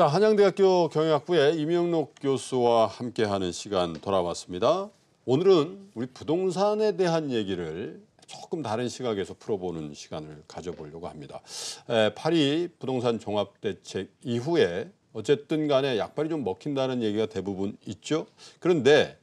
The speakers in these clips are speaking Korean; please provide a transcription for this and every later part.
자, 한양대학교 경영학부의 임영록 교수와 함께하는 시간 돌아왔습니다. 오늘은 우리 부동산에 대한 얘기를 조금 다른 시각에서 풀어보는 시간을 가져보려고 합니다. 에, 파리 부동산 종합대책 이후에 어쨌든 간에 약발이 좀 먹힌다는 얘기가 대부분 있죠. 그런데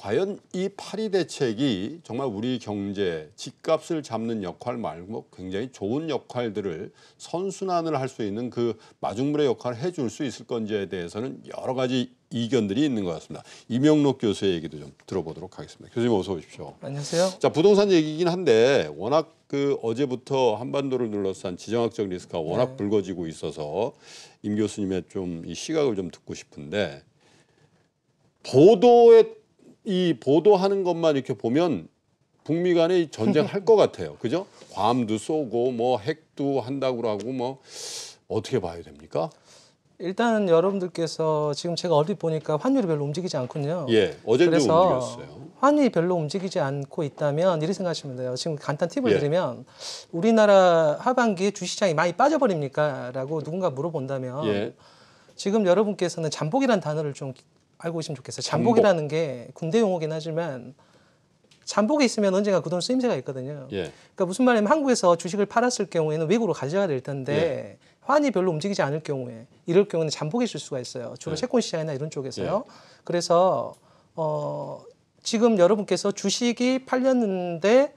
과연 이 파리 대책이 정말 우리 경제 집값을 잡는 역할 말고 굉장히 좋은 역할들을 선순환을 할 수 있는 그 마중물의 역할을 해줄 수 있을 건지에 대해서는 여러 가지 이견들이 있는 것 같습니다. 이명록 교수의 얘기도 좀 들어보도록 하겠습니다. 교수님 어서 오십시오. 안녕하세요. 자 부동산 얘기긴 한데 워낙 그 어제부터 한반도를 둘러싼 지정학적 리스크가 워낙 네. 불거지고 있어서 임 교수님의 좀 이 시각을 좀 듣고 싶은데 보도에 이 보도하는 것만 이렇게 보면 북미 간에 이 전쟁 할 것 같아요. 그죠? 괌도 쏘고 뭐 핵도 한다고 하고 뭐 어떻게 봐야 됩니까? 일단 여러분들께서 지금 제가 어디 보니까 환율이 별로 움직이지 않군요. 예, 어제도 움직였어요. 환율이 별로 움직이지 않고 있다면 이렇게 생각하시면 돼요. 지금 간단 팁을 예. 드리면 우리나라 하반기에 주시장이 많이 빠져버립니까?라고 누군가 물어본다면 예, 지금 여러분께서는 잠복이라는 단어를 좀 알고 계시면 좋겠어요. 잠복. 잠복이라는 게 군대 용어긴 하지만 잠복에 있으면 언젠가 그 돈 쓰임새가 있거든요. 예, 그러니까 무슨 말이냐면 한국에서 주식을 팔았을 경우에는 외국으로 가져가야 될 텐데 예. 환이 별로 움직이지 않을 경우에 이럴 경우는 잠복이 있을 수가 있어요. 주로 예. 채권 시장이나 이런 쪽에서요. 그래서 어 지금 여러분께서 주식이 팔렸는데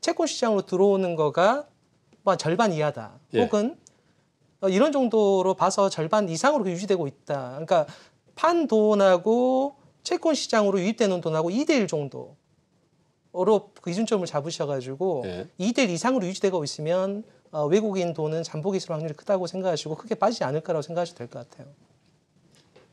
채권 시장으로 들어오는 거가 뭐 절반 이하다. 예. 혹은 어, 이런 정도로 봐서 절반 이상으로 유지되고 있다. 그러니까 판 돈하고 채권 시장으로 유입되는 돈하고 2대 1 정도로 그 기준점을 잡으셔가지고 예. 2대 1 이상으로 유지되고 있으면 어, 외국인 돈은 잠복이 있을 확률이 크다고 생각하시고 크게 빠지지 않을 거라고 생각하셔도 될 것 같아요.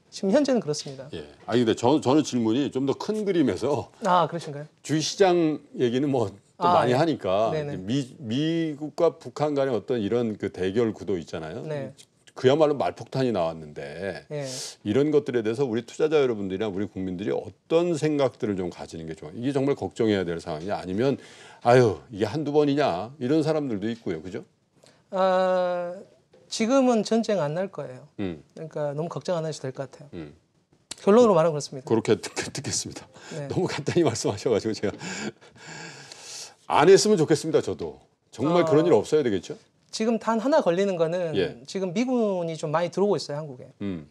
지금 현재는 그렇습니다. 예. 아니 근데 저, 저는 질문이 좀 더 큰 그림에서 아 그러신가요? 주시장 얘기는 뭐 또 아, 많이 예. 하니까. 미, 미국과 북한 간의 어떤 이런 그 대결 구도 있잖아요. 네. 그야말로 말폭탄이 나왔는데 예. 이런 것들에 대해서 우리 투자자 여러분들이나 우리 국민들이 어떤 생각들을 좀 가지는 게 좋아요. 이게 정말 걱정해야 될 상황이냐 아니면 아유 이게 한두 번이냐 이런 사람들도 있고요. 그죠? 아 지금은 전쟁 안 날 거예요. 음, 그러니까 너무 걱정 안 하셔도 될 것 같아요. 음. 결론으로 말하면 그렇습니다. 그렇게 듣, 듣겠습니다. 네. 너무 간단히 말씀하셔가지고 제가 안 했으면 좋겠습니다. 저도 정말 아. 그런 일 없어야 되겠죠. 지금 단 하나 걸리는 거는 예. 지금 미군이 좀 많이 들어오고 있어요 한국에. 음,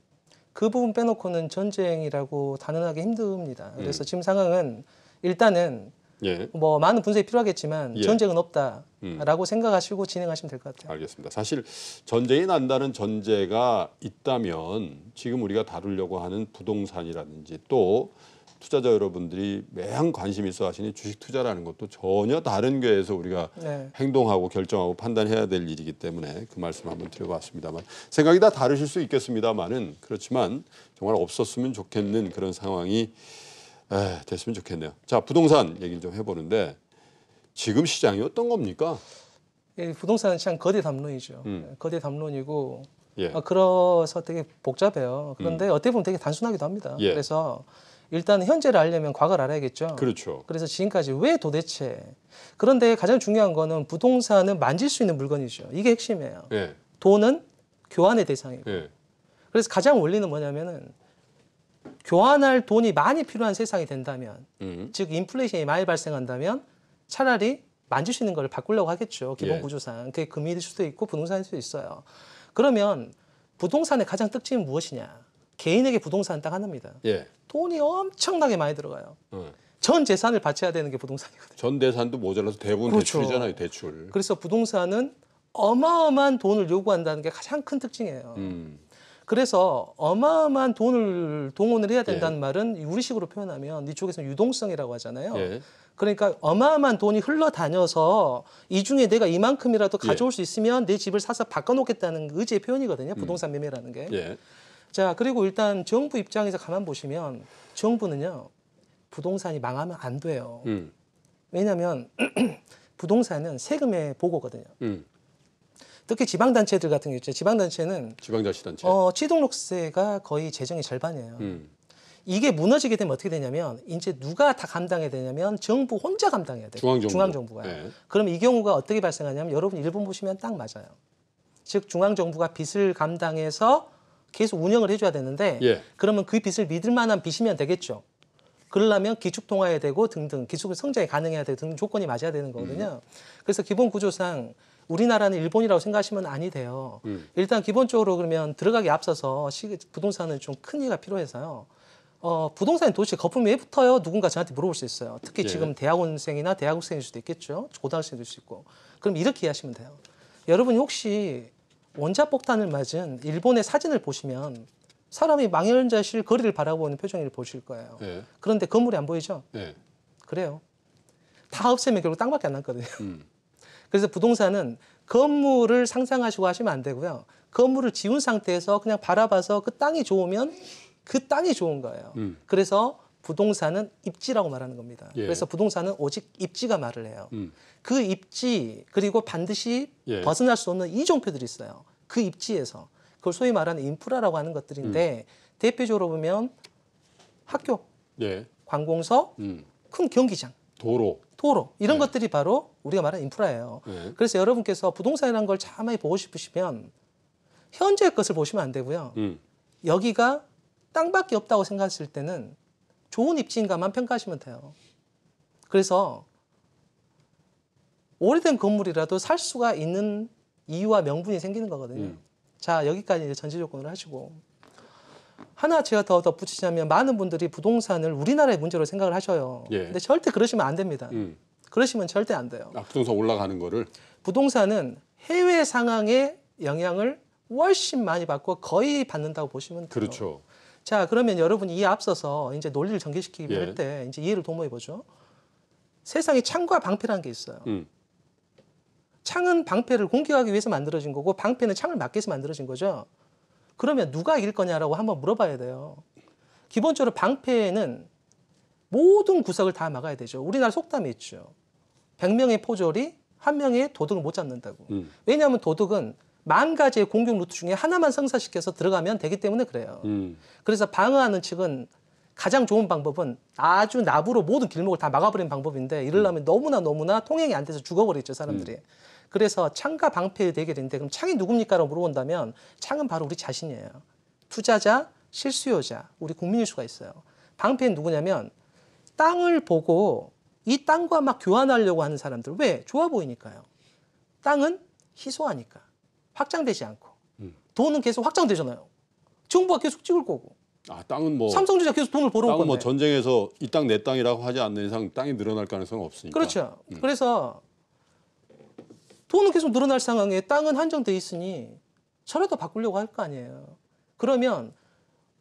그 부분 빼놓고는 전쟁이라고 단언하기 힘듭니다. 그래서 음. 지금 상황은 일단은 예. 뭐 많은 분석이 필요하겠지만 예. 전쟁은 없다라고 음. 생각하시고 진행하시면 될 것 같아요. 알겠습니다. 사실 전쟁이 난다는 전제가 있다면 지금 우리가 다루려고 하는 부동산이라든지 또 투자자 여러분들이 매한 관심 있어 하시는 주식 투자라는 것도 전혀 다른 궤에서 우리가 네. 행동하고 결정하고 판단해야 될 일이기 때문에 그 말씀 한번 드려봤습니다만 생각이 다 다르실 수 있겠습니다만은 그렇지만 정말 없었으면 좋겠는 그런 상황이 에, 됐으면 좋겠네요. 자 부동산 얘기를 좀 해보는데 지금 시장이 어떤 겁니까? 이 부동산은 참 거대 담론이죠. 음. 거대 담론이고 예, 어, 그래서 되게 복잡해요. 그런데 어떻게 보면 되게 단순하기도 합니다. 예. 그래서 일단 현재를 알려면 과거를 알아야겠죠. 그렇죠. 그래서 지금까지 왜 도대체 그런데 가장 중요한 거는 부동산은 만질 수 있는 물건이죠. 이게 핵심이에요. 예, 돈은 교환의 대상이고. 예, 그래서 가장 원리는 뭐냐면은 교환할 돈이 많이 필요한 세상이 된다면, 음, 즉 인플레이션이 많이 발생한다면 차라리 만질 수 있는 걸 바꾸려고 하겠죠. 기본 예. 구조상. 그게 금리일 수도 있고 부동산일 수도 있어요. 그러면 부동산의 가장 특징은 무엇이냐? 개인에게 부동산은 딱 하나입니다. 예. 돈이 엄청나게 많이 들어가요. 어. 전 재산을 바쳐야 되는 게 부동산이거든요. 전 대산도 모자라서 대부분 그렇죠. 대출이잖아요, 대출. 그래서 부동산은 어마어마한 돈을 요구한다는 게 가장 큰 특징이에요. 음, 그래서 어마어마한 돈을 동원을 해야 된다는 예. 말은 우리식으로 표현하면 이쪽에서는 유동성이라고 하잖아요. 예, 그러니까 어마어마한 돈이 흘러다녀서 이 중에 내가 이만큼이라도 예. 가져올 수 있으면 내 집을 사서 바꿔놓겠다는 의지의 표현이거든요. 부동산 매매라는 게. 예, 자 그리고 일단 정부 입장에서 가만 보시면 정부는요 부동산이 망하면 안 돼요. 음, 왜냐하면 부동산은 세금의 보고거든요. 음. 특히 지방단체들 같은 경우 있죠. 지방단체는 지방자치단체. 어, 취등록세가 거의 재정의 절반이에요. 음, 이게 무너지게 되면 어떻게 되냐면 이제 누가 다 감당해야 되냐면 정부 혼자 감당해야 돼요. 중앙정부. 중앙정부가. 예. 그럼 이 경우가 어떻게 발생하냐면 여러분 일본 보시면 딱 맞아요. 즉 중앙정부가 빚을 감당해서 계속 운영을 해줘야 되는데 예. 그러면 그 빚을 믿을 만한 빚이면 되겠죠. 그러려면 기축 통화해야 되고 등등 기축 성장이 가능해야 되고 등등 조건이 맞아야 되는 거거든요. 그래서 기본 구조상 우리나라는 일본이라고 생각하시면 아니 돼요. 일단 기본적으로 그러면 들어가기 앞서서 시, 부동산은 좀 큰 이해가 필요해서요. 어, 부동산이 도대체 거품이 왜 붙어요? 누군가 저한테 물어볼 수 있어요. 특히 예. 지금 대학원생이나 대학생일 수도 있겠죠. 고등학생일 수도 있고. 그럼 이렇게 이해하시면 돼요. 여러분이 혹시 원자 폭탄을 맞은 일본의 사진을 보시면 사람이 망연자실 거리를 바라보는 표정을 보실 거예요. 예. 그런데 건물이 안 보이죠? 예. 그래요. 다 없애면 결국 땅밖에 안 남거든요. 음. 그래서 부동산은 건물을 상상하시고 하시면 안 되고요. 건물을 지운 상태에서 그냥 바라봐서 그 땅이 좋으면 그 땅이 좋은 거예요. 음. 그래서 부동산은 입지라고 말하는 겁니다. 예. 그래서 부동산은 오직 입지가 말을 해요. 음. 그 입지 그리고 반드시 예. 벗어날 수 없는 이종표들이 있어요. 그 입지에서 그걸 소위 말하는 인프라라고 하는 것들인데 음. 대표적으로 보면 학교, 예. 관공서, 음. 큰 경기장, 도로. 도로 이런 네. 것들이 바로 우리가 말하는 인프라예요. 예. 그래서 여러분께서 부동산이라는 걸 자세히 보고 싶으시면 현재 것을 보시면 안 되고요. 음. 여기가 땅밖에 없다고 생각했을 때는 좋은 입지인가만 평가하시면 돼요. 그래서 오래된 건물이라도 살 수가 있는 이유와 명분이 생기는 거거든요. 음. 자 여기까지 이제 전제 조건을 하시고 하나 제가 더 덧붙이자면 많은 분들이 부동산을 우리나라의 문제로 생각을 하셔요. 예. 근데 절대 그러시면 안 됩니다. 음. 그러시면 절대 안 돼요. 아, 부동산 올라가는 거를 부동산은 해외 상황의 영향을 훨씬 많이 받고 거의 받는다고 보시면 돼요. 그렇죠. 자, 그러면 여러분이 이 앞서서 이제 논리를 전개시키기 예. 할때 이제 이해를 도모해 보죠. 세상에 창과 방패라는 게 있어요. 음. 창은 방패를 공격하기 위해서 만들어진 거고 방패는 창을 막기 위해서 만들어진 거죠. 그러면 누가 이길 거냐라고 한번 물어봐야 돼요. 기본적으로 방패는 모든 구석을 다 막아야 되죠. 우리나라 속담이 있죠. 100명의 포졸이 한 명의 도둑을 못 잡는다고. 음. 왜냐하면 도둑은 만 가지의 공격 루트 중에 하나만 성사시켜서 들어가면 되기 때문에 그래요. 음. 그래서 방어하는 측은 가장 좋은 방법은 아주 나부로 모든 길목을 다 막아버리는 방법인데 이러려면 너무나 너무나 통행이 안 돼서 죽어버리죠 사람들이. 그래서 창과 방패의 대결인데 그럼 창이 누굽니까라고 물어본다면 창은 바로 우리 자신이에요. 투자자, 실수요자, 우리 국민일 수가 있어요. 방패는 누구냐면 땅을 보고 이 땅과 막 교환하려고 하는 사람들 왜 좋아 보이니까요. 땅은 희소하니까 확장되지 않고 돈은 계속 확장되잖아요. 정부가 계속 찍을 거고 아, 땅은 뭐 삼성전자 계속 돈을 벌어올 땅은 건데. 뭐 전쟁에서 이 땅 내 땅이라고 하지 않는 이상 땅이 늘어날 가능성은 없으니까. 그렇죠. 음. 그래서 돈은 계속 늘어날 상황에 땅은 한정돼 있으니 저라도 바꾸려고 할 거 아니에요. 그러면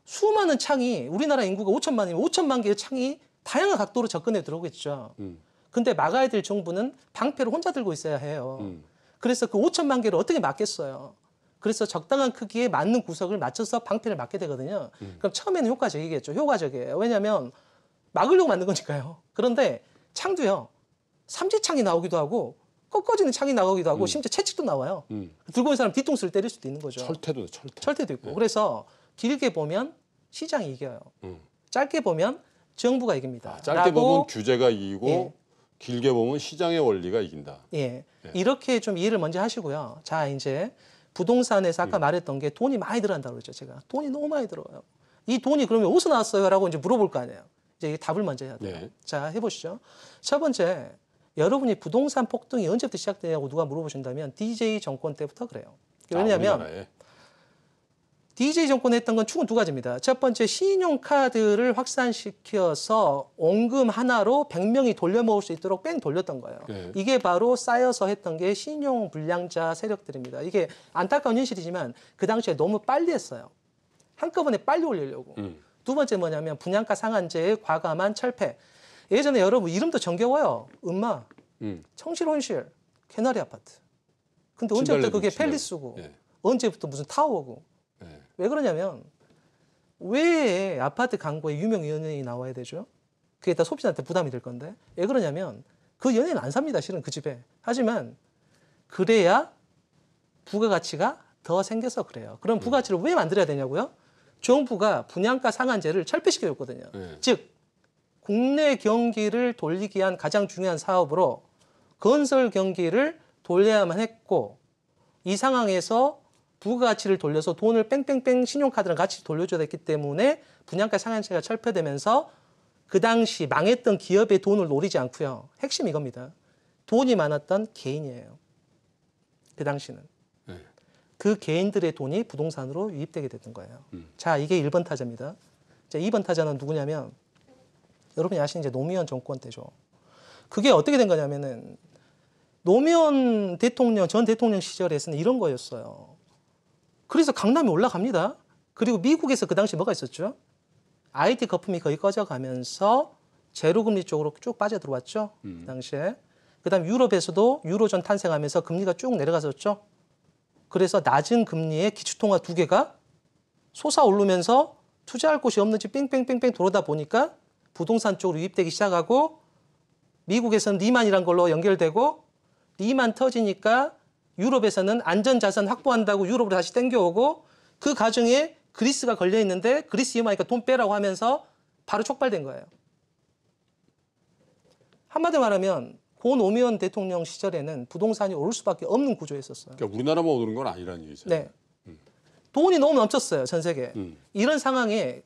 수많은 창이 우리나라 인구가 5천만이면 5천만 개의 창이 다양한 각도로 접근해 들어오겠죠. 음. 근데 막아야 될 정부는 방패를 혼자 들고 있어야 해요. 음. 그래서 그 5천만 개를 어떻게 막겠어요? 그래서 적당한 크기에 맞는 구석을 맞춰서 방패를 막게 되거든요. 음. 그럼 처음에는 효과적이겠죠. 효과적이에요. 왜냐하면 막으려고 만든 거니까요. 그런데 창도요. 삼지창이 나오기도 하고 꺾어지는 창이 나오기도 하고 심지어 채찍도 나와요. 음. 들고 있는 사람 뒤통수를 때릴 수도 있는 거죠. 철퇴도 철퇴. 철퇴도 있고. 그래서 길게 보면 시장이 이겨요. 음. 짧게 보면 정부가 이깁니다. 아, 짧게 보면 규제가 이기고 예. 길게 보면 시장의 원리가 이긴다. 예. 이렇게 좀 이해를 먼저 하시고요. 자, 이제 부동산에서 음. 아까 말했던 게 돈이 많이 들어간다고 그랬죠, 제가. 돈이 너무 많이 들어요. 이 돈이 그러면 어디서 나왔어요? 라고 이제 물어볼 거 아니에요. 이제 이 답을 먼저 해야 돼요. 네. 자, 해보시죠. 첫 번째, 여러분이 부동산 폭등이 언제부터 시작되냐고 누가 물어보신다면 DJ 정권 때부터 그래요. 왜냐하면 아. DJ 정권이 했던 건 축은 두 가지입니다. 첫 번째 신용카드를 확산시켜서 원금 하나로 100명이 돌려 먹을 수 있도록 뺑 돌렸던 거예요. 네. 이게 바로 쌓여서 했던 게 신용 불량자 세력들입니다. 이게 안타까운 현실이지만 그 당시에 너무 빨리 했어요. 한꺼번에 빨리 올리려고. 음. 두 번째 뭐냐면 분양가 상한제의 과감한 철폐. 예전에 여러분 이름도 정겨워요. 음마, 음. 청실혼실, 캐나리 아파트. 근데 언제부터 그게. 팰리스고 예. 언제부터 무슨 타워고 예. 왜 그러냐면 왜 아파트 광고에 유명 연예인이 나와야 되죠? 그게 다 소비자한테 부담이 될 건데 왜 그러냐면 그 연예인 안 삽니다 실은 그 집에 하지만 그래야 부가가치가 더 생겨서 그래요. 그럼 부가가치를 왜 만들어야 되냐고요? 정부가 분양가 상한제를 철폐시켜줬거든요. 네. 즉 국내 경기를 돌리기 위한 가장 중요한 사업으로 건설 경기를 돌려야만 했고 이 상황에서 부가가치를 돌려서 돈을 뺑뺑뺑 신용카드랑 같이 돌려줘야 됐기 때문에 분양가 상한제가 철폐되면서 그 당시 망했던 기업의 돈을 노리지 않고요. 핵심 이겁니다. 돈이 많았던 개인이에요. 그 당시는. 네. 그 개인들의 돈이 부동산으로 유입되게 됐던 거예요. 자, 이게 1번 타자입니다. 자, 2번 타자는 누구냐면 여러분이 아시는 이제 노무현 정권 때죠. 그게 어떻게 된 거냐면은 노무현 대통령 전 대통령 시절에서는 이런 거였어요. 그래서 강남이 올라갑니다. 그리고 미국에서 그 당시 뭐가 있었죠? IT 거품이 거의 꺼져가면서 제로금리 쪽으로 쭉 빠져 들어왔죠. 그 당시에. 그다음 유럽에서도 유로존 탄생하면서 금리가 쭉 내려갔었죠. 그래서 낮은 금리의 기축통화 두 개가 솟아오르면서 투자할 곳이 없는지 뺑뺑뺑뺑 돌아다 보니까 부동산 쪽으로 유입되기 시작하고 미국에서는 리만이란 걸로 연결되고 리만 터지니까 유럽에서는 안전자산 확보한다고 유럽으로 다시 땡겨오고 그 과정에 그리스가 걸려 있는데 그리스 위험하니까 돈 빼라고 하면서 바로 촉발된 거예요. 한마디로 말하면 고 노무현 대통령 시절에는 부동산이 오를 수밖에 없는 구조였었어요. 그러니까 우리나라만 오르는 건 아니라는 얘기잖아요. 네. 돈이 너무 넘쳤어요, 전 세계. 음. 이런 상황에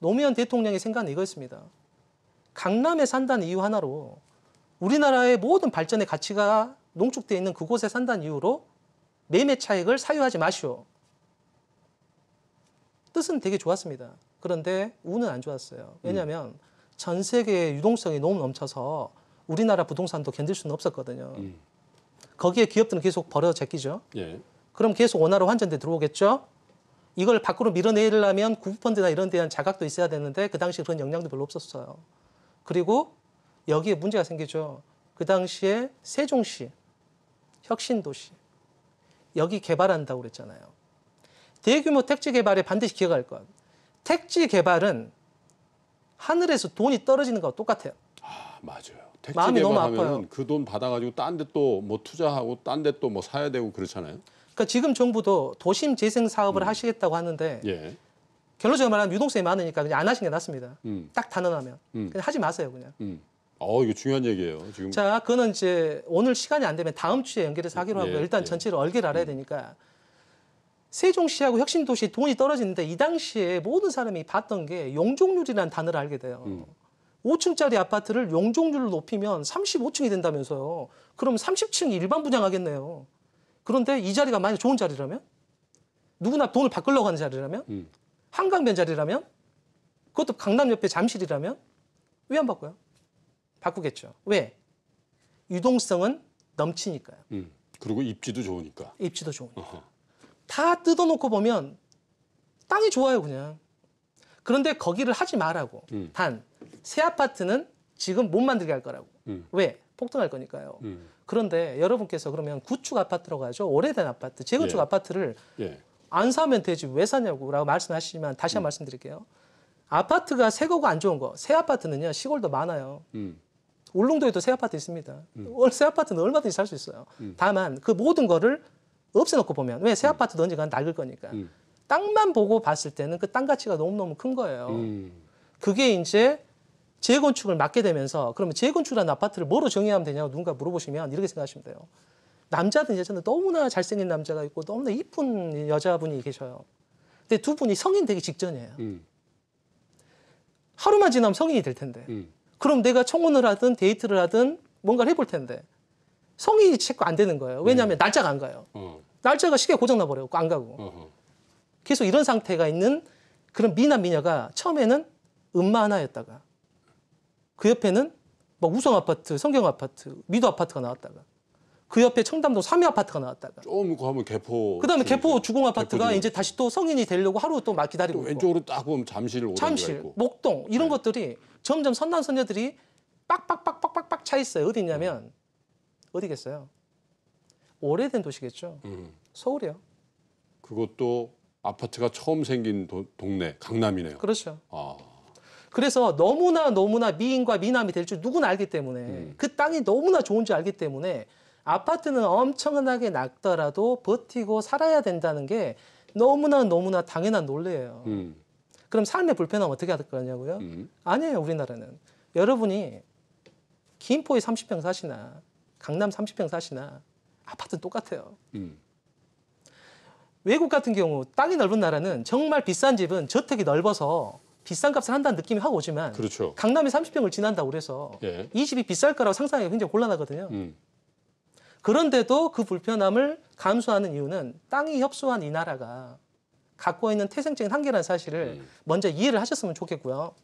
노무현 대통령의 생각은 이거였습니다. 강남에 산다는 이유 하나로 우리나라의 모든 발전의 가치가 농축되어 있는 그곳에 산다는 이유로 매매 차익을 사유하지 마시오. 뜻은 되게 좋았습니다. 그런데 운은 안 좋았어요. 왜냐하면 전 세계의 유동성이 너무 넘쳐서 우리나라 부동산도 견딜 수는 없었거든요. 음. 거기에 기업들은 계속 벌어 제끼죠. 예. 그럼 계속 원화로 환전돼 들어오겠죠. 이걸 밖으로 밀어내려면 구분펀드나 이런 데한 자각도 있어야 되는데 그 당시 그런 역량도 별로 없었어요. 그리고 여기에 문제가 생기죠. 그 당시에 세종시, 혁신 도시 여기 개발한다고 그랬잖아요. 대규모 택지 개발에 반드시 기여할 것. 택지 개발은 하늘에서 돈이 떨어지는 거와 똑같아요. 아 맞아요. 택지 마음이 너무 아파요. 개발하면 그 돈 받아가지고 딴 데 또 뭐 투자하고 딴 데 또 뭐 사야 되고 그렇잖아요. 그러니까 지금 정부도 도심 재생 사업을 하시겠다고 하는데 예. 결론적으로 말하면 유동성이 많으니까 그냥 안 하시는 게 낫습니다. 음. 딱 단언하면 음. 그냥 하지 마세요 그냥. 음. 어 이거 중요한 얘기예요. 지금 자, 그거는 이제 오늘 시간이 안 되면 다음 주에 연결해서 하기로 하고요. 예, 일단 예. 전체를 얼개를 알아야 되니까 세종시하고 혁신도시 돈이 떨어지는데 이 당시에 모든 사람이 봤던 게 용적률이라는 단어를 알게 돼요. 음. 5층짜리 아파트를 용적률을 높이면 35층이 된다면서요. 그럼 30층 일반 분양하겠네요. 그런데 이 자리가 만약 좋은 자리라면 누구나 돈을 바꾸려고 하는 자리라면 음. 한강변 자리라면 그것도 강남 옆에 잠실이라면 왜 안 바꿔요? 바꾸겠죠. 왜? 유동성은 넘치니까요. 음. 그리고 입지도 좋으니까. 입지도 좋으니까. 어허. 다 뜯어놓고 보면 땅이 좋아요, 그냥. 그런데 거기를 하지 말라고. 음. 단, 새 아파트는 지금 못 만들게 할 거라고. 음. 왜? 폭등할 거니까요. 음. 그런데 여러분께서 그러면 구축 아파트라고 하죠. 오래된 아파트, 재건축 예. 아파트를 예. 안 사면 되지 왜 사냐고 라고 말씀하시지만 다시 음. 한번 말씀드릴게요. 아파트가 새 거고 안 좋은 거. 새 아파트는요, 시골도 많아요. 음. 울릉도에도 새 아파트 있습니다. 월- 새 아파트는 얼마든지 살 수 있어요. 다만 그 모든 거를 없애놓고 보면 왜 새 아파트도 언젠가 낡을 거니까 음. 땅만 보고 봤을 때는 그 땅 가치가 너무너무 큰 거예요. 음. 그게 이제 재건축을 맡게 되면서 그러면 재건축이라는 아파트를 뭐로 정의하면 되냐고 누군가 물어보시면 이렇게 생각하시면 돼요. 남자든 여자든 너무나 잘생긴 남자가 있고 너무나 이쁜 여자분이 계셔요. 근데 두 분이 성인 되기 직전이에요. 음. 하루만 지나면 성인이 될 텐데. 음. 그럼 내가 청혼을 하든 데이트를 하든 뭔가를 해볼 텐데 성인이 체크 안 되는 거예요. 왜냐하면 날짜가 안 가요. 어. 날짜가 시계 고장 나버려요. 안 가고. 어허. 계속 이런 상태가 있는 그런 미남 미녀가 처음에는 음마 하나였다가 그 옆에는 뭐 우성 아파트, 성경 아파트, 미도 아파트가 나왔다가 그 옆에 청담동 삼위 아파트가 나왔다가 좀 가면 개포. 그다음에. 개포 주공 아파트가 개포 이제 다시 또 성인이 되려고 하루 또막또 기다리고 있고 왼쪽으로 딱 보면 잠실 잠실. 목동 이런 네. 것들이 점점 선남 선녀들이 빡빡빡빡빡빡 차 있어요. 어디 있냐면 어디겠어요? 오래된 도시겠죠. 음. 서울이요. 그것도 아파트가 처음 생긴 도- 동네 강남이네요. 그렇죠. 아. 그래서 너무나 너무나 미인과 미남이 될 줄 누구나 알기 때문에 음. 그 땅이 너무나 좋은지 알기 때문에 아파트는 엄청나게 낮더라도 버티고 살아야 된다는 게 너무나 너무나 당연한 논리예요. 음. 그럼 삶의 불편함 어떻게 할 거냐고요? 음. 아니에요, 우리나라는. 여러분이 김포에 30평 사시나 강남 30평 사시나 아파트는 똑같아요. 음. 외국 같은 경우 땅이 넓은 나라는 정말 비싼 집은 저택이 넓어서 비싼 값을 한다는 느낌이 하고 오지만 그렇죠. 강남이 30평을 지난다고 그래서 예. 이 집이 비쌀 거라고 상상하기 굉장히 곤란하거든요. 음. 그런데도 그 불편함을 감수하는 이유는 땅이 협소한 이 나라가 갖고 있는 태생적인 한계라는 사실을 음. 먼저 이해를 하셨으면 좋겠고요.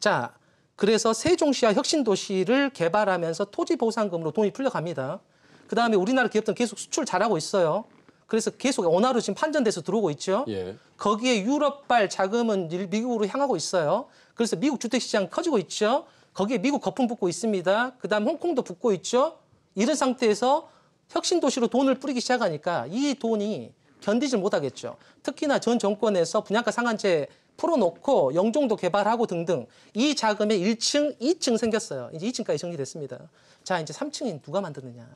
자, 그래서 세종시와 혁신도시를 개발하면서 토지 보상금으로 돈이 풀려갑니다. 그 다음에 우리나라 기업들은 계속 수출 잘하고 있어요. 그래서 계속 원화로 지금 판전돼서 들어오고 있죠. 예. 거기에 유럽발 자금은 일- 미국으로 향하고 있어요. 그래서 미국 주택시장 커지고 있죠. 거기에 미국 거품 붙고 있습니다. 그 다음 홍콩도 붙고 있죠. 이런 상태에서 혁신 도시로 돈을 뿌리기 시작하니까 이 돈이 견디질 못하겠죠. 특히나 전 정권에서 분양가 상한제 풀어놓고 영종도 개발하고 등등 이 자금에 1층, 2층 생겼어요. 이제 2층까지 정리됐습니다. 자 이제 3층이 누가 만드느냐?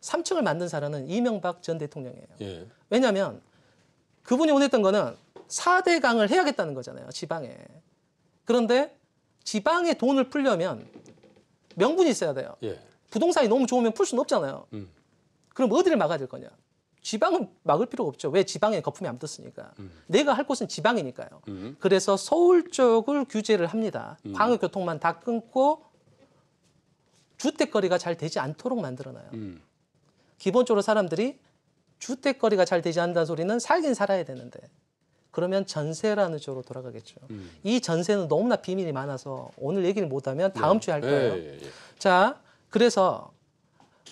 3층을 만든 사람은 이명박 전 대통령이에요. 예. 왜냐하면 그분이 원했던 거는 4대 강을 해야겠다는 거잖아요. 지방에. 그런데 지방에 돈을 풀려면 명분이 있어야 돼요. 예. 부동산이 너무 좋으면 풀 수는 없잖아요. 음. 그럼 어디를 막아야 될 거냐? 지방은 막을 필요가 없죠. 왜 지방에 거품이 안 떴으니까. 내가 할 곳은 지방이니까요. 음. 그래서 서울 쪽을 규제를 합니다. 광역교통만 다 끊고 주택거리가 잘 되지 않도록 만들어놔요. 음. 기본적으로 사람들이 주택거리가 잘 되지 않는다는 소리는 살긴 살아야 되는데 그러면 전세라는 쪽으로 돌아가겠죠. 음. 이 전세는 너무나 비밀이 많아서 오늘 얘기를 못하면 다음 주에 할 거예요. 예, 예, 예. 자, 그래서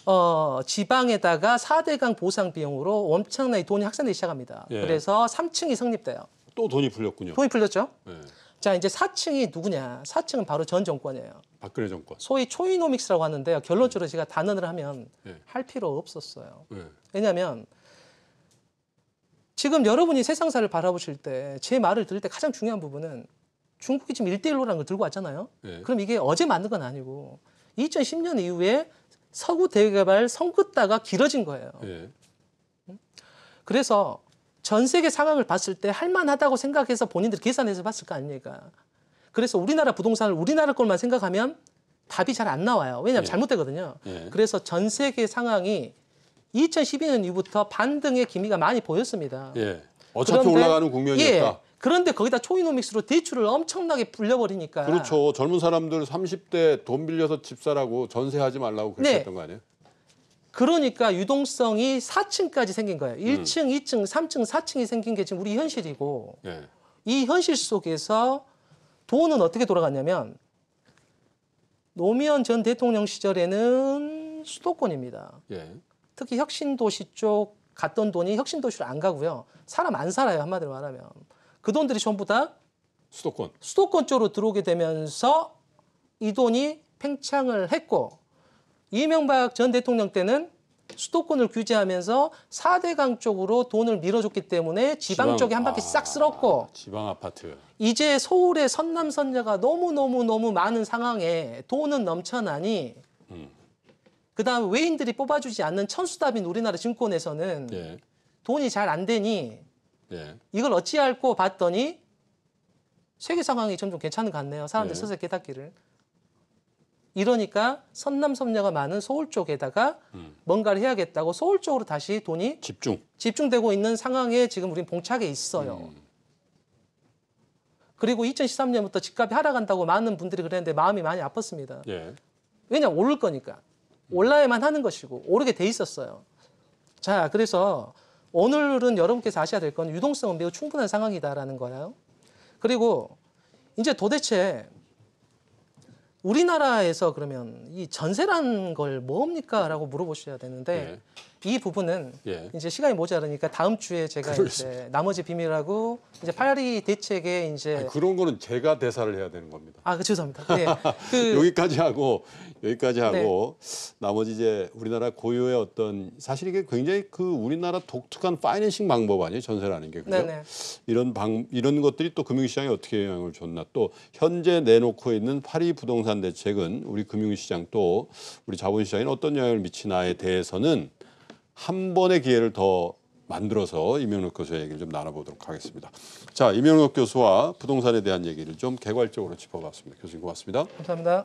어, 지방에다가 4대강 보상 비용으로 엄청나게 돈이 확산되기 시작합니다. 예. 그래서 3층이 성립돼요. 또 돈이 풀렸군요. 돈이 풀렸죠? 예. 자, 이제 4층이 누구냐? 4층은 바로 전 정권이에요. 박근혜 정권. 소위 초이노믹스라고 하는데요. 결론적으로 제가 단언을 하면 예. 할 필요 없었어요. 예. 왜냐하면 지금 여러분이 세상사를 바라보실 때 제 말을 들을 때 가장 중요한 부분은 중국이 지금 1대1로라는 걸 들고 왔잖아요. 예. 그럼 이게 어제 만든 건 아니고 2010년 이후에 서구 대개발 성긋다가 길어진 거예요. 예. 그래서 전 세계 상황을 봤을 때 할만하다고 생각해서 본인들이 계산해서 봤을 거 아닙니까? 그래서 우리나라 부동산을 우리나라 것만 생각하면 답이 잘 안 나와요. 왜냐하면 예. 잘못되거든요. 예. 그래서 전 세계 상황이 2012년 이후부터 반등의 기미가 많이 보였습니다. 예. 어차피 그런데- 올라가는 국면이었다. 예. 그런데 거기다 초이노믹스로 대출을 엄청나게 불려버리니까 그렇죠. 젊은 사람들 30대 돈 빌려서 집 사라고 전세하지 말라고 그렇게 네. 거 아니에요? 그러니까 유동성이 4층까지 생긴 거예요. 음. 1층, 2층, 3층, 4층이 생긴 게 지금 우리 현실이고 예. 이 현실 속에서 돈은 어떻게 돌아갔냐면 노무현 전 대통령 시절에는 수도권입니다. 예. 특히 혁신도시 쪽 갔던 돈이 혁신도시로 안 가고요. 사람 안 살아요 한마디로 말하면. 그 돈들이 전부 다 수도권. 수도권 쪽으로 들어오게 되면서 이 돈이 팽창을 했고 이명박 전 대통령 때는 수도권을 규제하면서 4대강 쪽으로 돈을 밀어줬기 때문에 지방, 쪽에 한 바퀴 아, 싹 쓸었고 지방 아파트. 이제 서울의 선남선녀가 너무너무너무 많은 상황에 돈은 넘쳐나니 음. 그다음 외인들이 뽑아주지 않는 천수답인 우리나라 증권에서는 예. 돈이 잘 안 되니 예. 이걸 어찌할꼬 봤더니 세계 상황이 점점 괜찮은 것 같네요. 사람들 네. 스스로 깨닫기를. 이러니까 선남선녀가 많은 서울 쪽에다가 음. 뭔가를 해야겠다고 서울 쪽으로 다시 돈이 집중. 집중되고 있는 상황에 지금 우린 봉착해 있어요. 음. 그리고 2013년부터 집값이 하락한다고 많은 분들이 그랬는데 마음이 많이 아팠습니다. 예. 왜냐 오를 거니까 올라야만 하는 것이고 오르게 돼 있었어요. 자, 그래서 오늘은 여러분께서 아셔야 될 건 유동성은 매우 충분한 상황이다라는 거예요. 그리고 이제 도대체 우리나라에서 그러면 이 전세라는 걸 뭡니까 라고 물어보셔야 되는데 이 부분은 예. 이제 시간이 모자라니까 다음 주에 제가 이제 나머지 비밀하고 이제 파리 대책에 이제 아니, 그런 거는 제가 대사를 해야 되는 겁니다. 아, 그 죄송합니다. 네. 그 여기까지 하고 여기까지 하고 네. 나머지 이제 우리나라 고유의 어떤 사실 이게 굉장히 그 우리나라 독특한 파이낸싱 방법 아니에요 전세라는 게 그죠? 네네. 이런 방 이런 것들이 또 금융시장에 어떻게 영향을 줬나 또 현재 내놓고 있는 파리 부동산 대책은 우리 금융시장 또 우리 자본시장에 어떤 영향을 미치나에 대해서는 한 번의 기회를 더 만들어서 이명록 교수의 얘기를 좀 나눠보도록 하겠습니다. 자 이명록 교수와 부동산에 대한 얘기를 좀 개괄적으로 짚어봤습니다. 교수님 고맙습니다. 감사합니다.